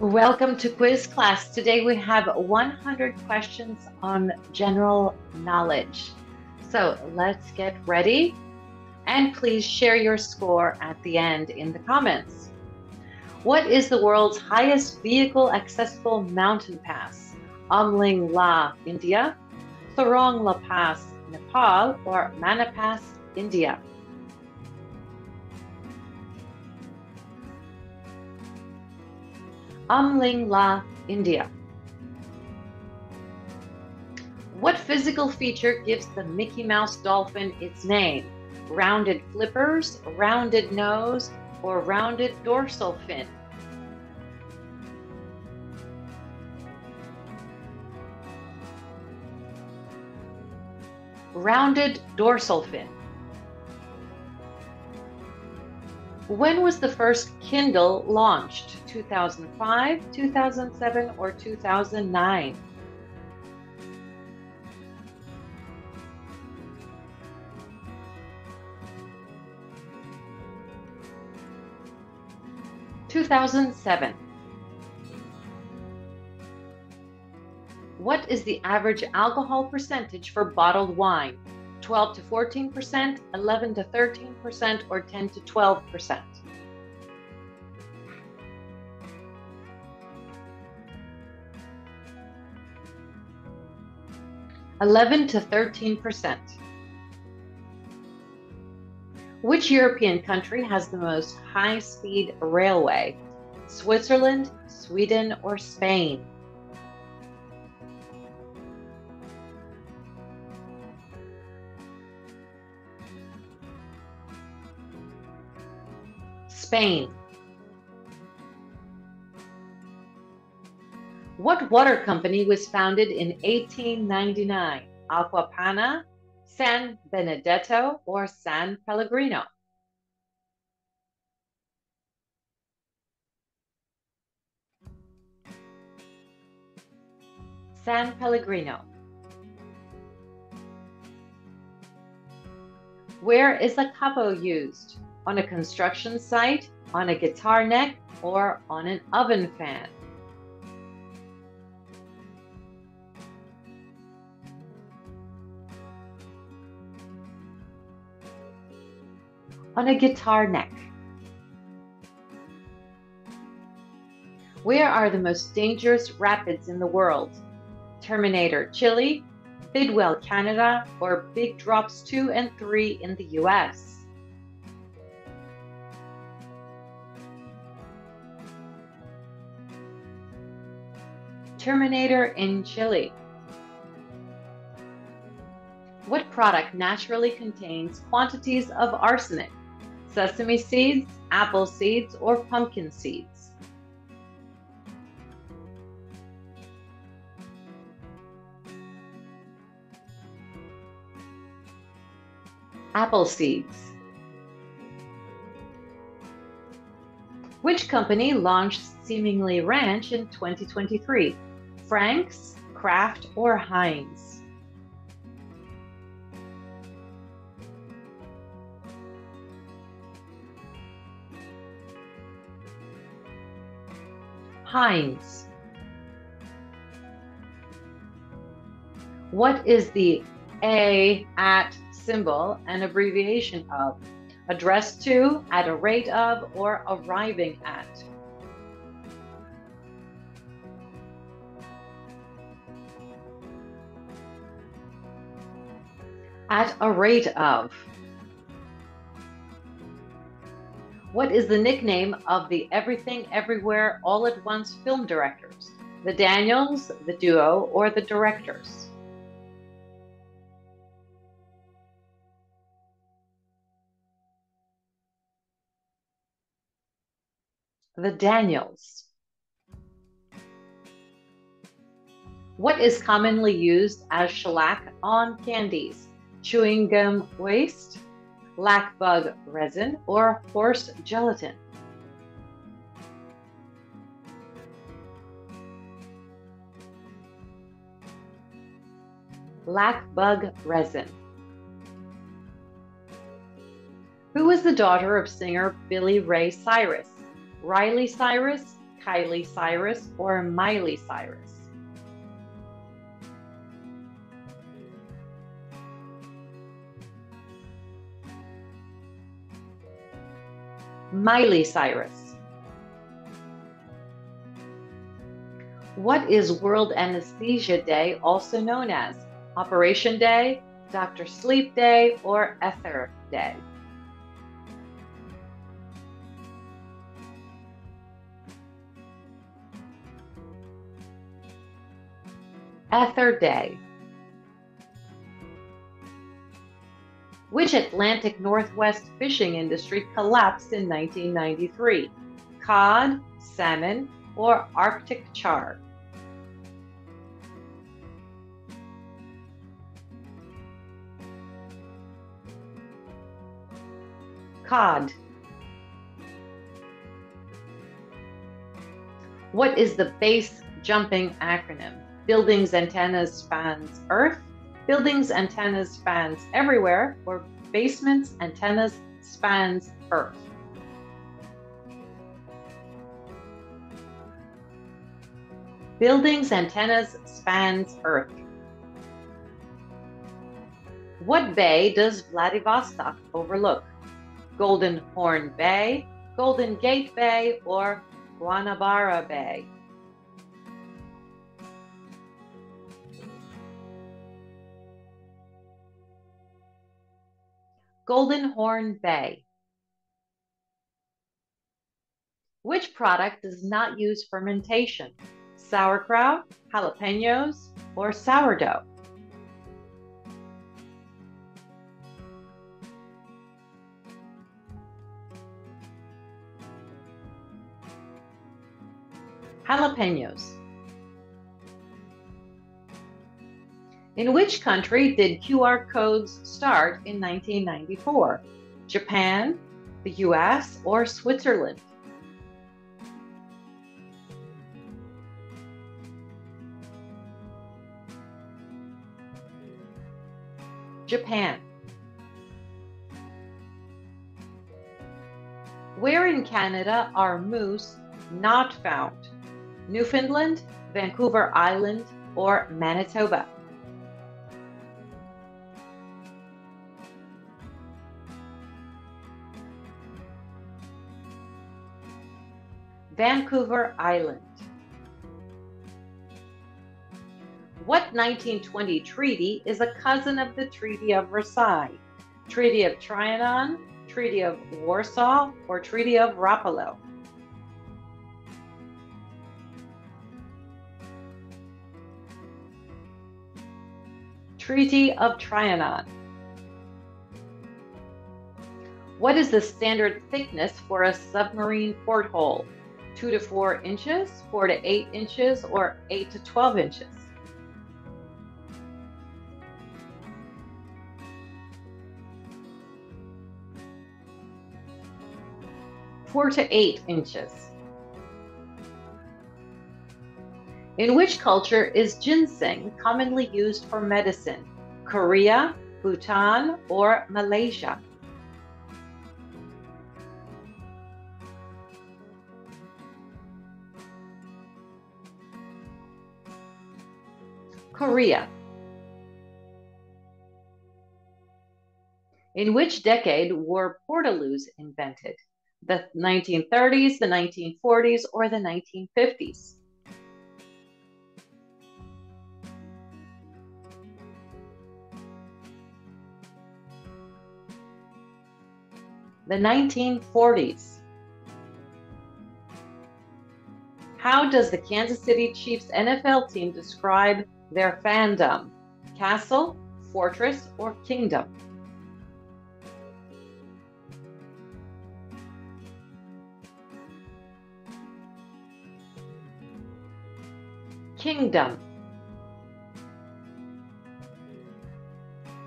Welcome to quiz class. Today we have 100 questions on general knowledge. So let's get ready and please share your score at the end in the comments. What is the world's highest vehicle accessible mountain pass? Umling La, India, Thorong La Pass, Nepal, or Mana Pass, India? Umling La, India. What physical feature gives the Mickey Mouse dolphin its name? Rounded flippers, rounded nose, or rounded dorsal fin? Rounded dorsal fin. When was the first Kindle launched? 2005, 2007, or 2009? Two thousand seven. What is the average alcohol percentage for bottled wine? 12 to 14%, 11 to 13%, or 10 to 12%. Eleven to thirteen percent. Which European country has the most high speed railway? Switzerland, Sweden, or Spain? Spain. What water company was founded in 1899? Acqua Panna, San Benedetto, or San Pellegrino? San Pellegrino. Where is a capo used? on a construction site, on a guitar neck, or on an oven fan. On a guitar neck. Where are the most dangerous rapids in the world? Terminator, Chile, Bidwell, Canada, or Big Drops 2 and 3 in the US? Terminator in Chile. What product naturally contains quantities of arsenic? Sesame seeds, apple seeds, or pumpkin seeds? Apple seeds. Which company launched Seemingly Ranch in 2023? Frank's, Kraft, or Heinz? Heinz. What is the A at symbol an abbreviation of? Addressed to, at a rate of, or arriving at? at a rate of. What is the nickname of the Everything Everywhere All at Once film directors? The Daniels, the duo, or the directors? The Daniels. What is commonly used as shellac on candies? chewing gum waste, lac bug resin, or horse gelatin. Lac bug resin. Who was the daughter of singer Billy Ray Cyrus? Riley Cyrus, Kylie Cyrus or Miley Cyrus? Miley Cyrus. What is World Anesthesia Day also known as? Operation Day, Dr. Sleep Day, or Ether Day? Ether Day. Which Atlantic Northwest fishing industry collapsed in 1993? Cod, salmon, or Arctic char? Cod. What is the base jumping acronym? Buildings antennas spans Earth, buildings antennas spans everywhere, or basements antennas spans Earth. Buildings antennas spans Earth. What bay does Vladivostok overlook? Golden Horn Bay, Golden Gate Bay, or Guanabara Bay? Golden Horn Bay. Which product does not use fermentation? Sauerkraut, jalapenos, or sourdough? Jalapenos. In which country did QR codes start in 1994? Japan, the US, or Switzerland? Japan. Where in Canada are moose not found? Newfoundland, Vancouver Island, or Manitoba? Vancouver Island. What 1920 treaty is a cousin of the Treaty of Versailles? Treaty of Trianon, Treaty of Warsaw, or Treaty of Rapallo? Treaty of Trianon. What is the standard thickness for a submarine porthole? Two to four inches, four to eight inches, or eight to 12 inches. Four to eight inches. In which culture is ginseng commonly used for medicine? Korea, Bhutan, or Malaysia? Korea. In which decade were portaloos invented? The 1930s, the 1940s, or the 1950s? The 1940s. How does the Kansas City Chiefs NFL team describe their fandom castle, fortress, or kingdom. Kingdom.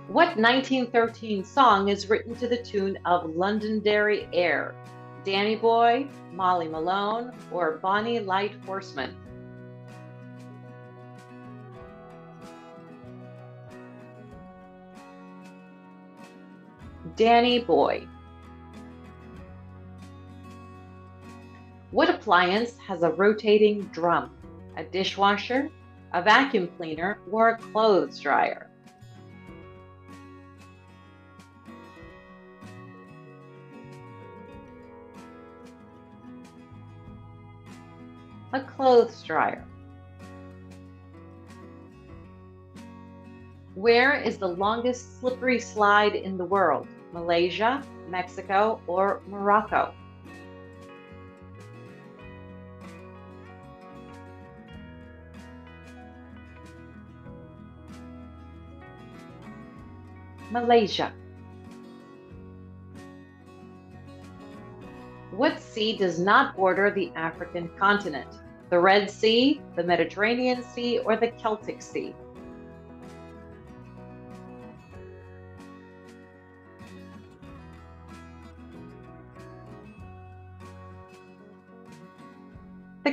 What 1913 song is written to the tune of Londonderry Air? Danny Boy, Molly Malone, or Bonnie Light Horseman? Danny Boy. What appliance has a rotating drum? A dishwasher, a vacuum cleaner, or a clothes dryer? A clothes dryer. Where is the longest slippery slide in the world? Malaysia, Mexico, or Morocco? Malaysia. What sea does not border the African continent? The Red Sea, the Mediterranean Sea, or the Celtic Sea?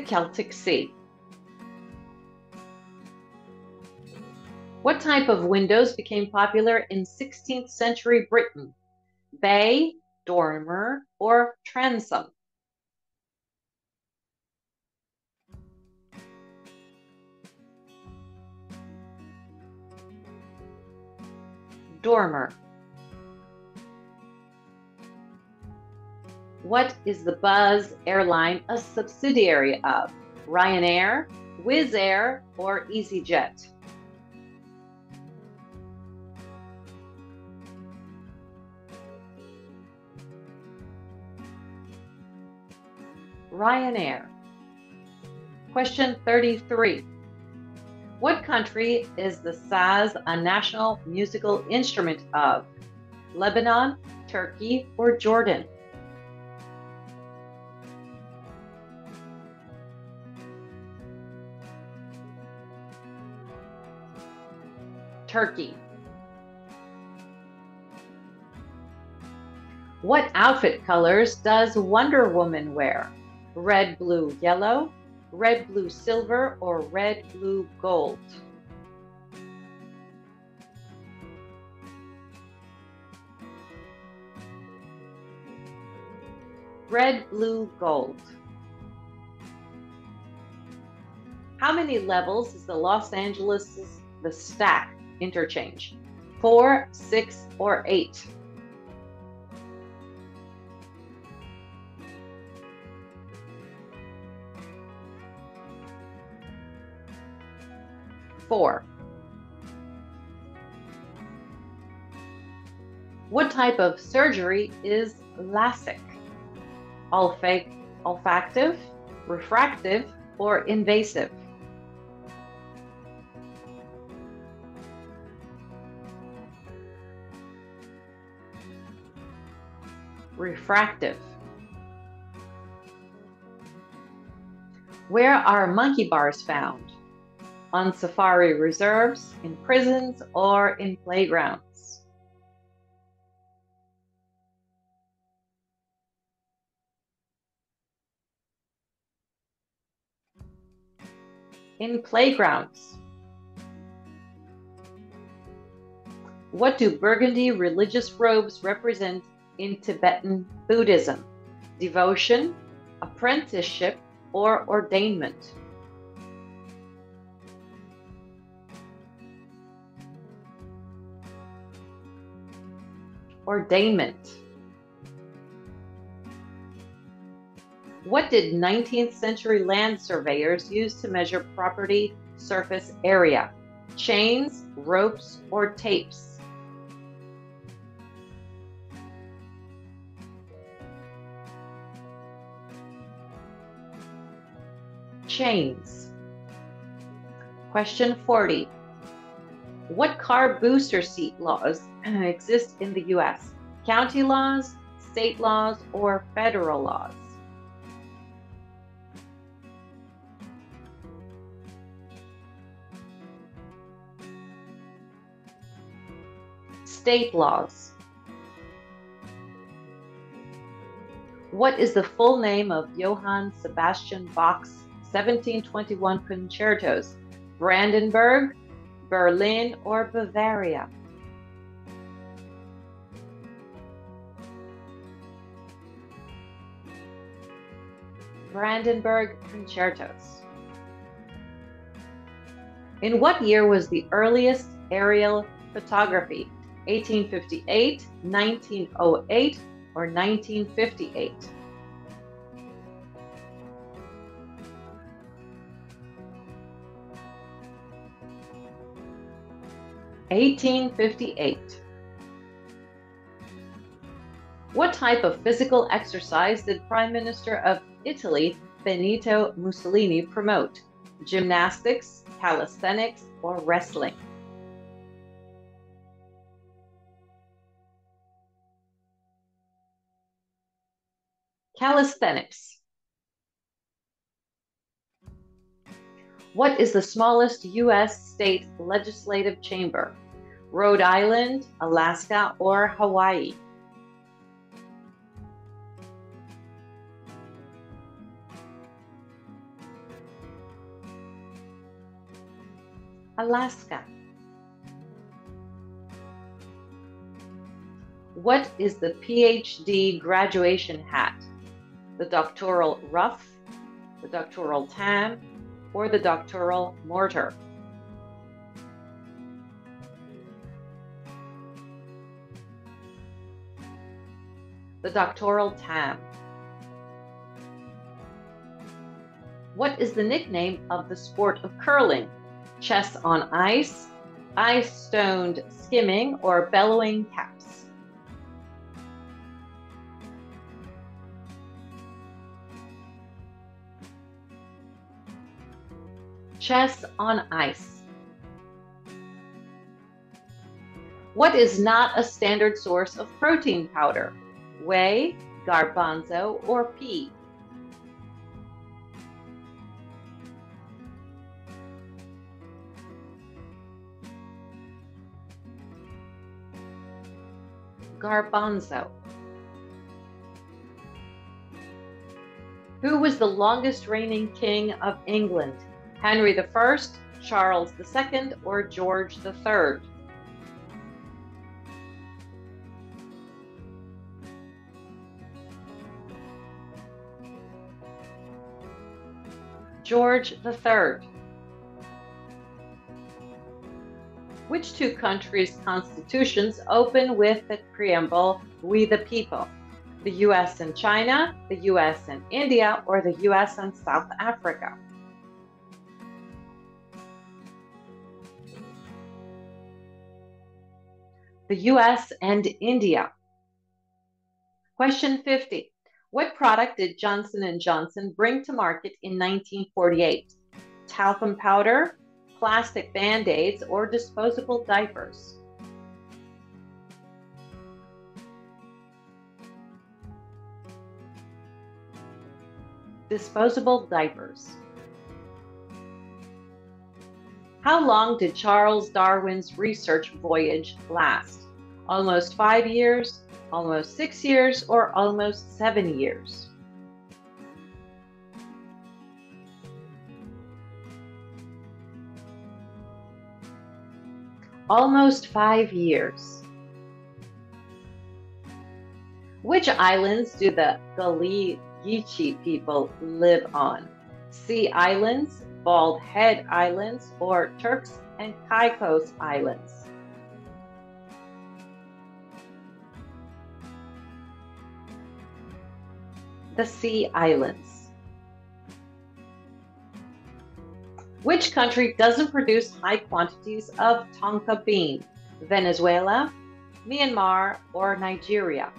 Celtic Sea. What type of windows became popular in 16th century Britain? Bay, dormer, or transom? Dormer. What is the Buzz airline a subsidiary of? Ryanair, Wizz Air, or EasyJet? Ryanair. Question 33. What country is the saz a national musical instrument of? Lebanon, Turkey, or Jordan? Turkey. What outfit colors does Wonder Woman wear? red, blue, yellow, red, blue, silver, or red, blue, gold. Red, blue, gold. How many levels is the Los Angeles the stack interchange? Four, six, or eight? Four. What type of surgery is LASIK? Olfac olfactive, refractive, or invasive? Refractive. Where are monkey bars found? on safari reserves, in prisons, or in playgrounds. In playgrounds. What do burgundy religious robes represent in Tibetan Buddhism? Devotion, apprenticeship, or ordainment? ordainment. What did 19th century land surveyors use to measure property surface area? Chains, ropes, or tapes? Chains. Question 40. What car booster seat laws exist in the US? County laws, state laws, or federal laws? State laws. What is the full name of Johann Sebastian Bach's 1721 concertos? Brandenburg, Berlin, or Bavaria? Brandenburg Concertos. In what year was the earliest aerial photography? 1858, 1908, or 1958? Eighteen fifty eight. What type of physical exercise did Prime Minister of Italy Benito Mussolini promote? Gymnastics, calisthenics, or wrestling? Calisthenics. What is the smallest U.S. state legislative chamber? Rhode Island, Alaska, or Hawaii? Alaska. What is the PhD graduation hat? The doctoral ruff, the doctoral tam, or the doctoral mortar? The doctoral tam. What is the nickname of the sport of curling? chess on ice, ice stoned skimming, or bellowing caps. Chess on ice. What is not a standard source of protein powder? Whey, garbanzo, or pea? Garbanzo. Who was the longest reigning king of England? Henry I, Charles II, or George III? George III. Which two countries' constitutions open with the preamble, We the People? The US and China, the US and India, or the US and South Africa? The US and India. Question 50. What product did Johnson & Johnson bring to market in 1948? Talcum powder, plastic band aids, or disposable diapers. Disposable diapers. How long did Charles Darwin's research voyage last? Almost five years, almost six years, or almost seven years? almost five years. Which islands do the Gullah Geechee people live on? Sea Islands, Bald Head Islands, or Turks and Caicos Islands? The Sea Islands. Which country doesn't produce high quantities of tonka bean? Venezuela, Myanmar, or Nigeria?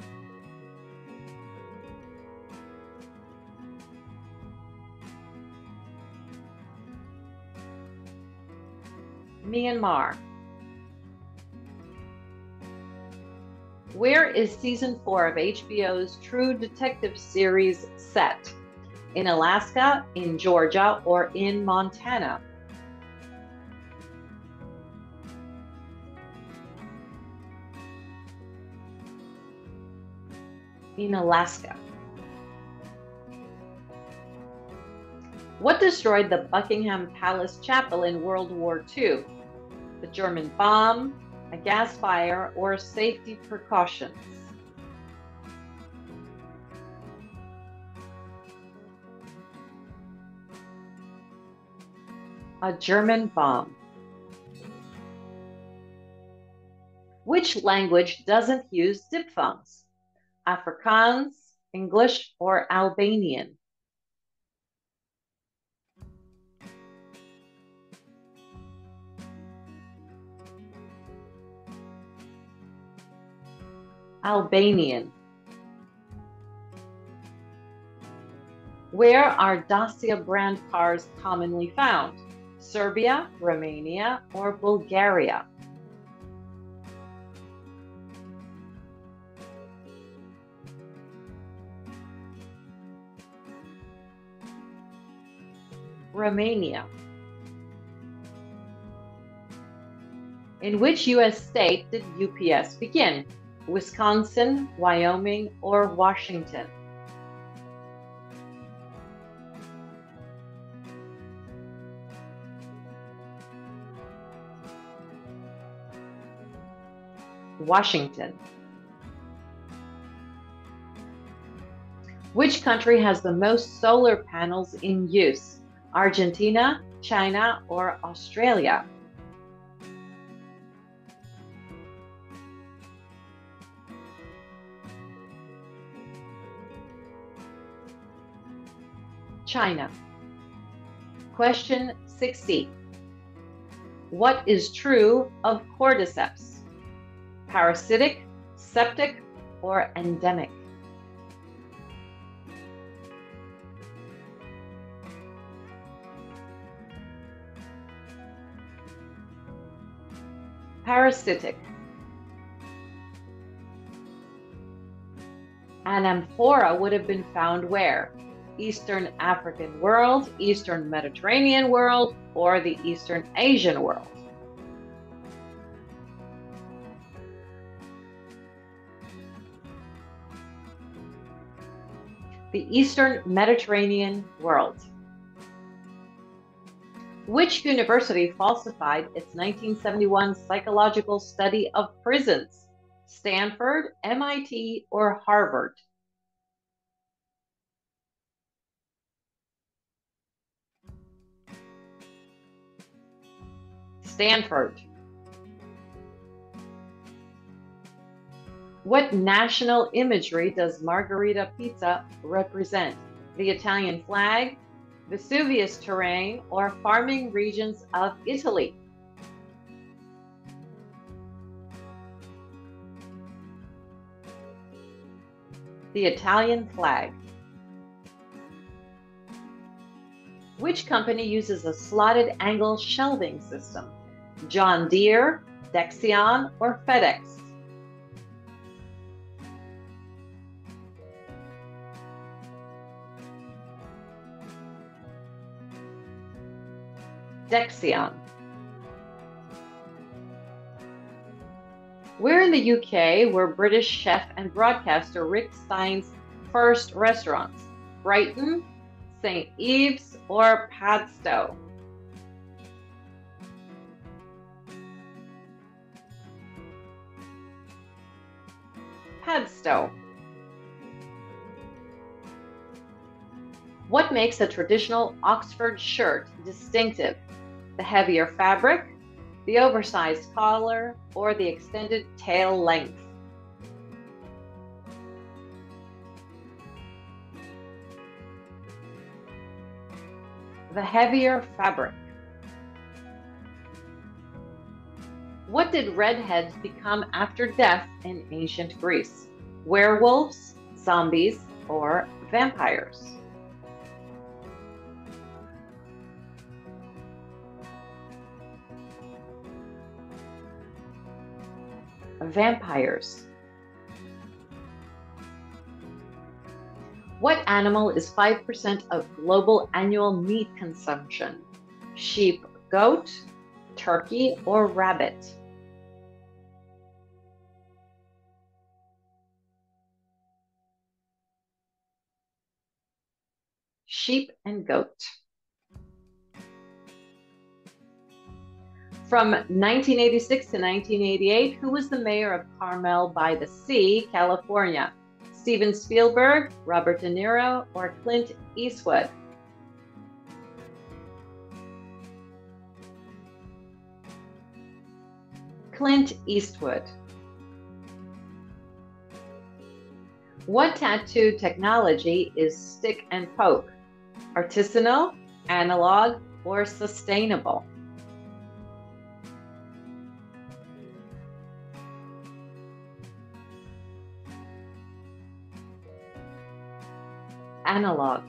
Myanmar. Where is season four of HBO's True Detective series set? in Alaska, in Georgia, or in Montana. In Alaska. What destroyed the Buckingham Palace Chapel in World War II? the German bomb, a gas fire, or safety precautions. A German bomb. Which language doesn't use diphthongs? Afrikaans, English, or Albanian? Albanian. Where are Dacia brand cars commonly found? Serbia, Romania, or Bulgaria? Romania. In which U.S. state did UPS begin? Wisconsin, Wyoming, or Washington? Washington. Which country has the most solar panels in use? Argentina, China, or Australia? China. Question 60. What is true of cordyceps? Parasitic, septic, or endemic? Parasitic. An amphora would have been found where? Eastern African world, Eastern Mediterranean world, or the Eastern Asian world. The Eastern Mediterranean world. Which university falsified its 1971 psychological study of prisons? Stanford, MIT, or Harvard? Stanford. What national imagery does margarita Pizza represent? The Italian flag, Vesuvius terrain, or farming regions of Italy? The Italian flag. Which company uses a slotted angle shelving system? John Deere, Dexion, or FedEx? Dexion. Where in the UK were British chef and broadcaster Rick Stein's first restaurants? Brighton, St. Ives, or Padstow? Padstow. What makes a traditional Oxford shirt distinctive? The heavier fabric, the oversized collar, or the extended tail length? The heavier fabric. What did redheads become after death in ancient Greece? Werewolves, zombies, or vampires? Vampires. What animal is 5% of global annual meat consumption? Sheep, goat, turkey, or rabbit? sheep and goat. From 1986 to 1988, who was the mayor of Carmel by the Sea, California? Steven Spielberg, Robert De Niro, or Clint Eastwood? Clint Eastwood. What tattoo technology is stick and poke? Artisanal, analog, or sustainable? Analog.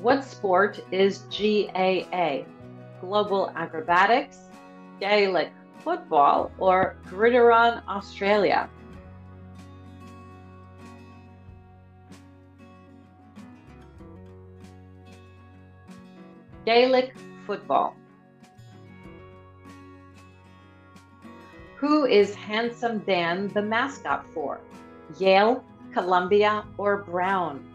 What sport is GAA? Global Acrobatics, Gaelic Football, or Gridiron Australia? Gaelic Football. Who is Handsome Dan the mascot for? Yale, Columbia, or Brown?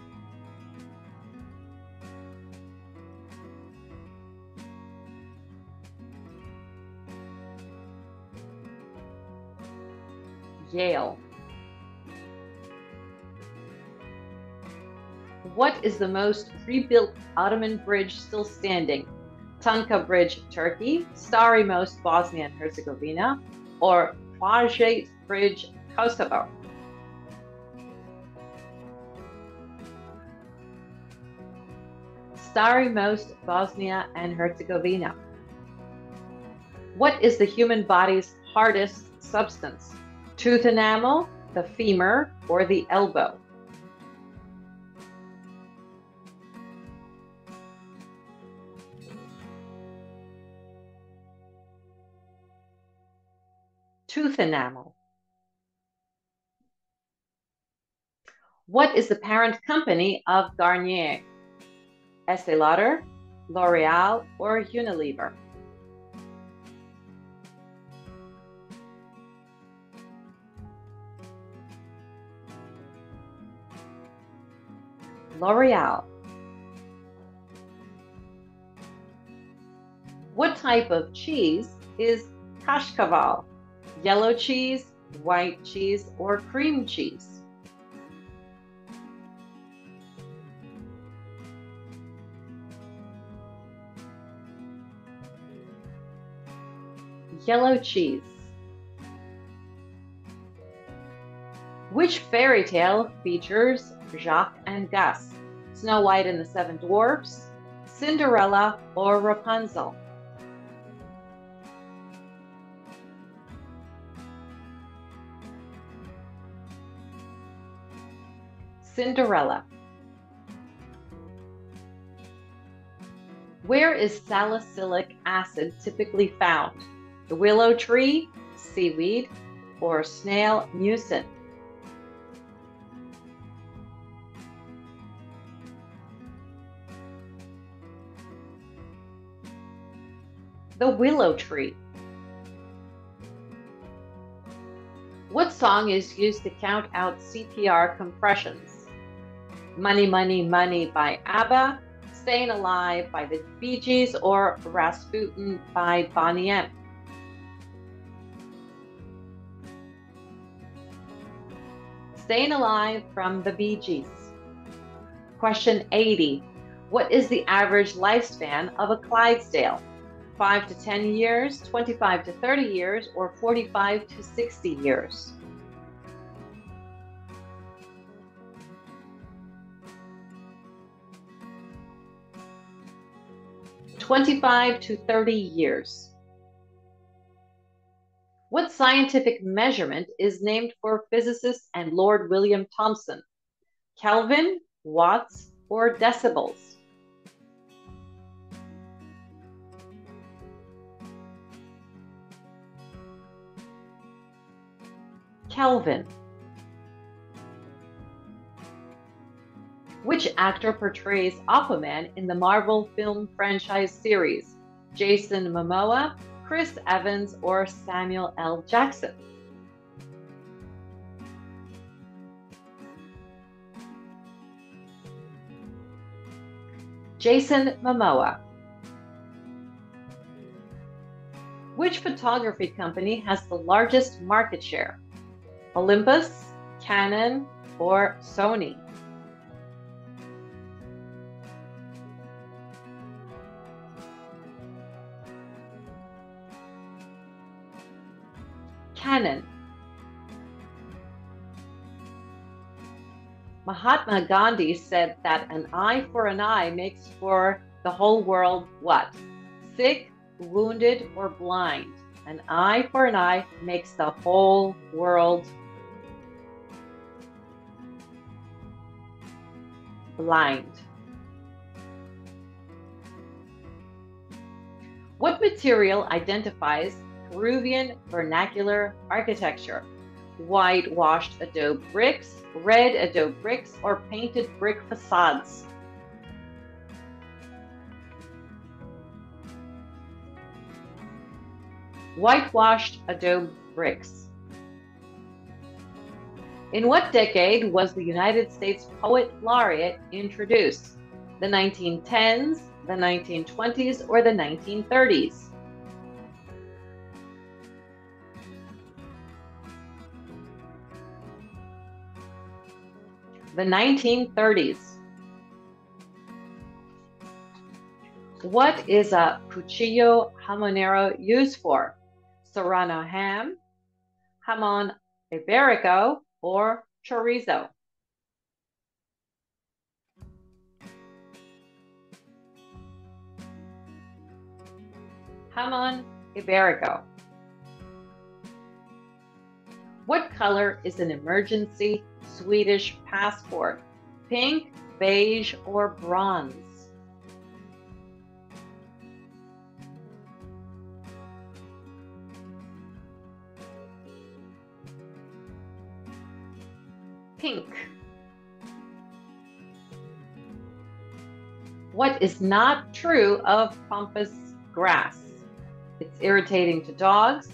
Yale. What is the most rebuilt Ottoman bridge still standing? Tunka Bridge, Turkey, Stari Most, Bosnia and Herzegovina, or Plaže Bridge, Kosovo? Stari Most, Bosnia and Herzegovina. What is the human body's hardest substance? Tooth enamel, the femur, or the elbow? Tooth enamel. What is the parent company of Garnier? Estee Lauder, L'Oreal, or Unilever? L'Oreal. What type of cheese is Kashkaval? Yellow cheese, white cheese, or cream cheese? Yellow cheese. Which fairy tale features Jaq and Gus? Snow White and the Seven Dwarfs, Cinderella, or Rapunzel? Cinderella. Where is salicylic acid typically found? The willow tree, seaweed, or snail mucin? The willow tree. What song is used to count out CPR compressions? Money, Money, Money by ABBA, Staying Alive by the Bee Gees, or Rasputin by Boney M? Staying Alive from the Bee Gees. Question 80. What is the average lifespan of a Clydesdale? 5 to 10 years, 25 to 30 years, or 45 to 60 years? Twenty-five to thirty years. What scientific measurement is named for physicist and Lord William Thomson? Kelvin, watts, or decibels? Kelvin. Which actor portrays Aquaman in the Marvel film franchise series? Jason Momoa, Chris Evans, or Samuel L. Jackson? Jason Momoa. Which photography company has the largest market share? Olympus, Canon, or Sony? Mahatma Gandhi said that an eye for an eye makes for the whole world what? Sick, wounded, or blind. An eye for an eye makes the whole world blind. What material identifies Peruvian vernacular architecture? Whitewashed adobe bricks, red adobe bricks, or painted brick facades? Whitewashed adobe bricks. In what decade was the United States Poet Laureate introduced? The 1910s, the 1920s, or the 1930s? The 1930s. What is a cuchillo jamonero used for? Serrano ham, jamon iberico, or chorizo? Jamon iberico. What color is an emergency Swedish passport? Pink, beige, or bronze? Pink. What is not true of pampas grass? It's irritating to dogs,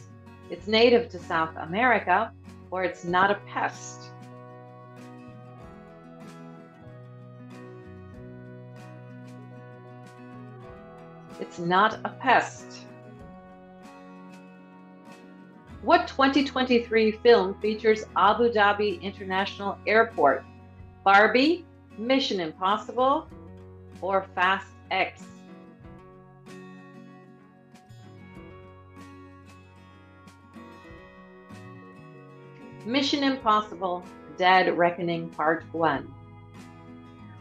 it's native to South America, or it's not a pest. It's not a pest. What 2023 film features Abu Dhabi International Airport? Barbie, Mission Impossible, or Fast X? Mission Impossible Dead Reckoning Part 1.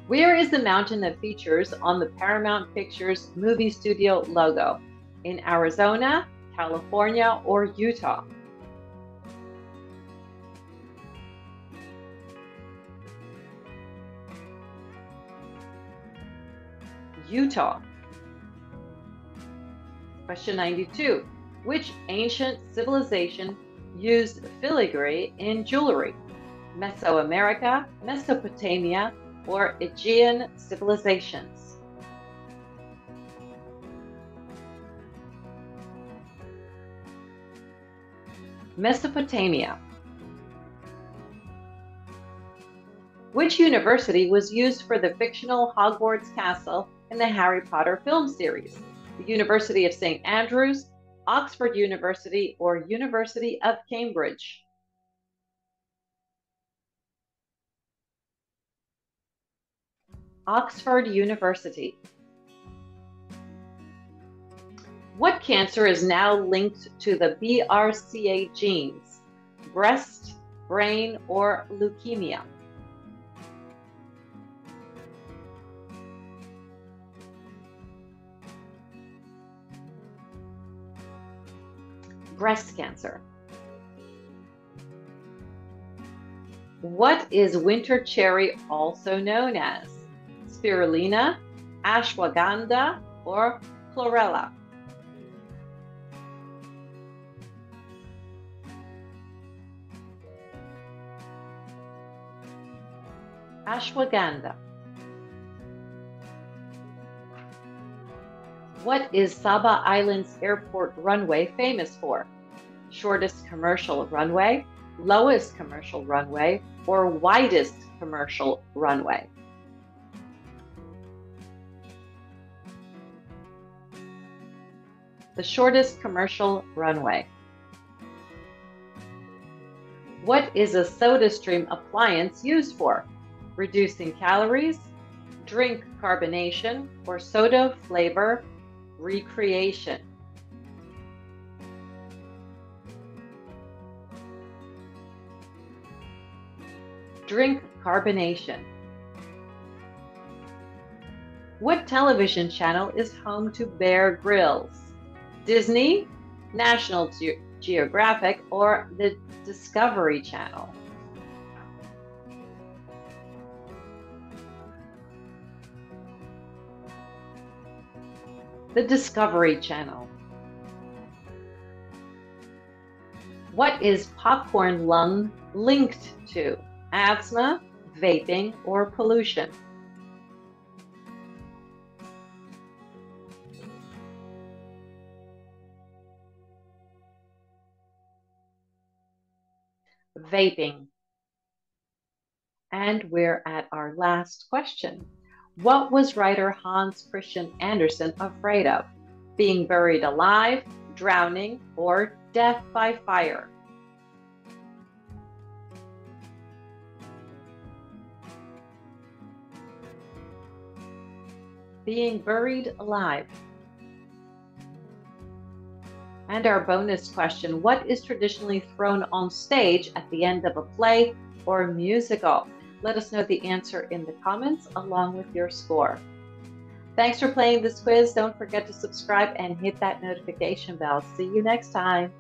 Where is the mountain that features on the Paramount Pictures movie studio logo? In Arizona, California, or Utah? Utah. Question 92. Which ancient civilization used filigree in jewelry? Mesoamerica, Mesopotamia, or Aegean civilizations? Mesopotamia. Which university was used for the fictional Hogwarts castle in the Harry Potter film series? The University of St. Andrews, Oxford University, or University of Cambridge? Oxford University. What cancer is now linked to the BRCA genes? Breast, brain, or leukemia? Breast cancer. What is winter cherry also known as? Spirulina, ashwagandha, or chlorella? Ashwagandha. What is Saba Islands Airport runway famous for? Shortest commercial runway, lowest commercial runway, or widest commercial runway? The shortest commercial runway. What is a SodaStream appliance used for? Reducing calories, drink carbonation, or soda flavor recreation. Drink carbonation. What television channel is home to Bear Grylls? Disney, National Ge- Geographic, or the Discovery Channel? The Discovery Channel. What is popcorn lung linked to? Asthma, vaping, or pollution? Vaping. And we're at our last question. What was writer Hans Christian Andersen afraid of? Being buried alive, drowning, or death by fire? Being buried alive. And our bonus question What is traditionally thrown on stage at the end of a play or musical? Let us know the answer in the comments along with your score. Thanks for playing this quiz. Don't forget to subscribe and hit that notification bell. See you next time.